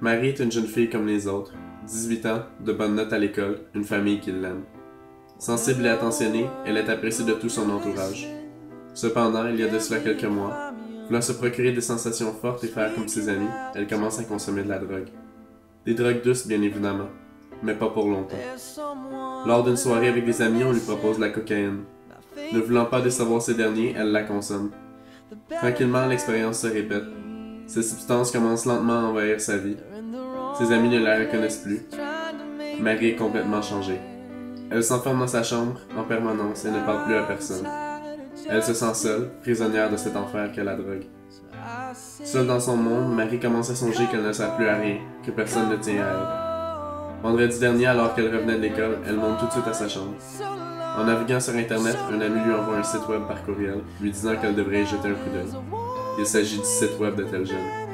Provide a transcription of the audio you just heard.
Marie est une jeune fille comme les autres. 18 ans, de bonnes notes à l'école, une famille qui l'aime. Sensible et attentionnée, elle est appréciée de tout son entourage. Cependant, il y a de cela quelques mois, voulant se procurer des sensations fortes et faire comme ses amis, elle commence à consommer de la drogue. Des drogues douces, bien évidemment, mais pas pour longtemps. Lors d'une soirée avec des amis, on lui propose la cocaïne. Ne voulant pas décevoir ces derniers, elle la consomme. Tranquillement, l'expérience se répète. Ces substances commencent lentement à envahir sa vie. Ses amis ne la reconnaissent plus. Marie est complètement changée. Elle s'enferme dans sa chambre en permanence et ne parle plus à personne. Elle se sent seule, prisonnière de cet enfer qu'est la drogue. Seule dans son monde, Marie commence à songer qu'elle ne sert plus à rien, que personne ne tient à elle. Vendredi dernier, alors qu'elle revenait de l'école, elle monte tout de suite à sa chambre. En naviguant sur Internet, un ami lui envoie un site web par courriel, lui disant qu'elle devrait y jeter un coup d'œil. Il s'agit du site web de tel jeune.